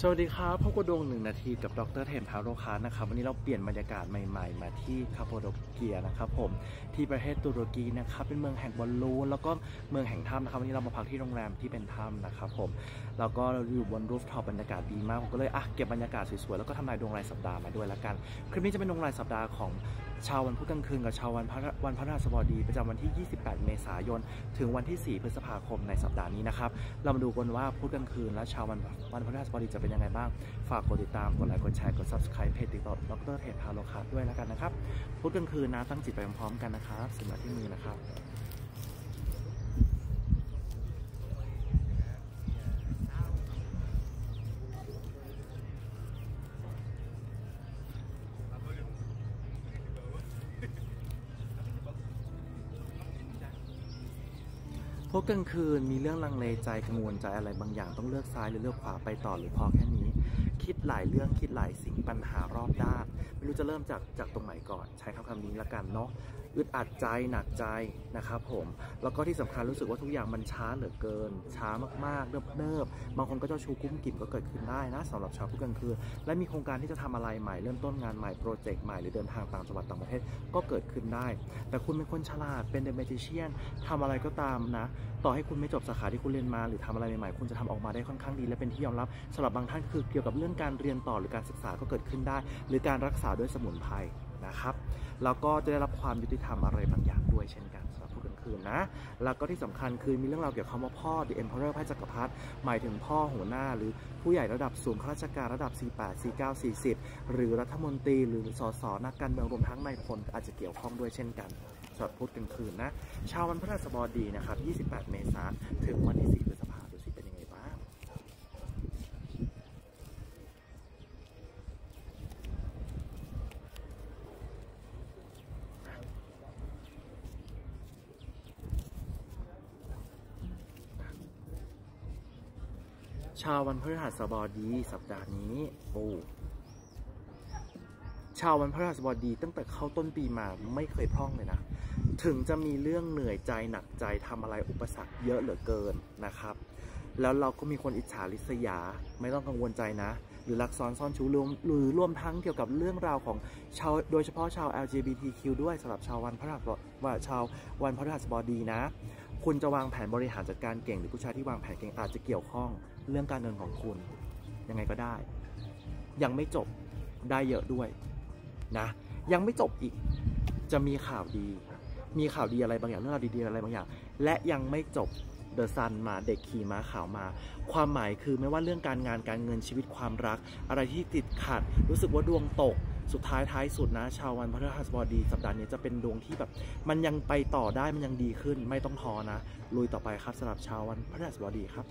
สวัสดีครับพบกับดวงหนึ่งนาทีกับ Dr.Thames Tarot Card นะครับวันนี้เราเปลี่ยนบรรยากาศใหม่ๆ มาที่คัปปาโดเกียนะครับผมที่ประเทศตุรกีนะครับเป็นเมืองแห่งบอลลูนแล้วก็เมืองแห่งถ้ำนะครับวันนี้เรามาพักที่โรงแรมที่เป็นถ้ำนะครับผมแล้วก็เราอยู่บน rooftop บรรยากาศดีมากผมก็เลยอะเก็บบรรยากาศสวยๆแล้วก็ทำนายดวงรายสัปดาห์มาด้วยละกัน คลิปนี้จะเป็นดวงรายสัปดาห์ของชาววันพุธกลางคืนกับชาววันพฤหัสวันพฤหัสบดีประจำวันที่ 28 เมษายน ถึงวันที่ 4 พฤษภาคมในสัปดาห์นี้นะครับ เรามาดูกันว่าพุธกลางคืนและชาววันวันพระราชบดีจะเป็นยังไงบ้าง ฝากกดติดตาม กดไลค์ กดแชร์ กด subscribe เพจติดต่อดรเทพพาโลคาด้วยแล้วกันนะครับ พุธกลางคืนนะตั้งจิตไปพร้อมๆกันนะครับสิ่งที่มือนะครับ พวกกลางคืนมีเรื่องลังเลใจกังวลใจอะไรบางอย่างต้องเลือกซ้ายหรือเลือกขวาไปต่อหรือพอแค่นี้ คิดหลายเรื่องคิดหลายสิ่งปัญหารอบด้านไม่รู้จะเริ่มจากจากตรงไหนก่อนใช้คำคำนี้ละกันเนาะอึดอัดใจหนักใจนะครับผมแล้วก็ที่สำคัญรู้สึกว่าทุกอย่างมันช้าเหลือเกิน ช้ามากๆเนิบๆบางคนก็เจ้าชู้กุ้มกิ่มก็เกิดขึ้นได้นะสำหรับชาวพุธกลางคืนและมีโครงการที่จะทำอะไรใหม่เริ่มต้นงานใหม่โปรเจกต์ใหม่หรือเดินทางต่างจังหวัดต่างประเทศก็เกิดขึ้นได้ แต่คุณเป็นคนฉลาดเป็น The Magician ทำอะไรก็ตามนะ ต่อให้คุณไม่จบสาขาที่คุณเรียนมา หรือทำอะไรใหม่ๆคุณจะทำออกมาได้ค่อนข้างดีและเป็นที่ยอมรับสำหรับบางท่านคือเกี่ยวกับเรื่องื่องการเรียนต่อหรือการศึกษาก็เกิดขึ้นได้ หรือการรักษาด้วยสมุนไพรนะครับแล้วก็จะได้รับความยุติธรรมอะไรบางอย่างด้วยเช่นกันสำหรับผู้กลางคืนนะ แล้วก็ที่สำคัญคือมีเรื่องราวเกี่ยวกับคำว่าพ่อ The Emperor พระจักรพรรดิหมายถึงพ่อหัวหน้า หรือผู้ใหญ่ระดับสูงข้าราชการระดับ 48 49 40 หรือรัฐมนตรีหรือสสนักการเมืองรวมทั้งนายพลอาจจะเกี่ยวข้องด้วยเช่นกันสำหรับพุธกลางคืนนะชาววันพฤหัสบดีนะครับ 28 เมษายนถึงวันที่4พฤษภาคมดูสิเป็นยังไงบ้าง ชาววันพฤหัสบดีสัปดาห์นี้โอ้ชาววันพฤหัสบดีตั้งแต่เข้าต้นปีมาไม่เคยพร่องเลยนะ ถึงจะมีเรื่องเหนื่อยใจหนักใจทำอะไรอุปสรรคเยอะเหลือเกินนะครับ แล้วเราก็มีคนอิจฉาริษยา ไม่ต้องกังวลใจนะ หรือรักซ้อนซ่อนชู้รวมหรือรวมทั้งเกี่ยวกับเรื่องราวของชาวโดยเฉพาะชาว LGBTQ ด้วยสำหรับชาววันพฤหัสว่าชาววันพฤหัสบดีนะ คุณจะวางแผนบริหารจัดการเก่ง หรือผู้ชายที่วางแผนเก่งอาจจะเกี่ยวข้องเรื่องการเงินของคุณ ยังไงก็ได้ ยังไม่จบได้เยอะด้วยนะยังไม่จบอีกจะมีข่าวดี มีข่าวดีอะไรบางอย่างเรื่องราวดีๆอะไรบางอย่าง และยังไม่จบเดอะซันมาเด็กขี่ม้าขาวมา ความหมายคือไม่ว่าเรื่องการงานการเงินชีวิตความรัก อะไรที่ติดขัด รู้สึกว่าดวงตก สุดท้ายท้ายสุดนะ ชาววันพฤหัสบดีสัปดาห์นี้จะเป็นดวงที่แบบ มันยังไปต่อได้มันยังดีขึ้น ไม่ต้องท้อนะลุยต่อไปครับสำหรับชาววันพฤหัสบดีครับ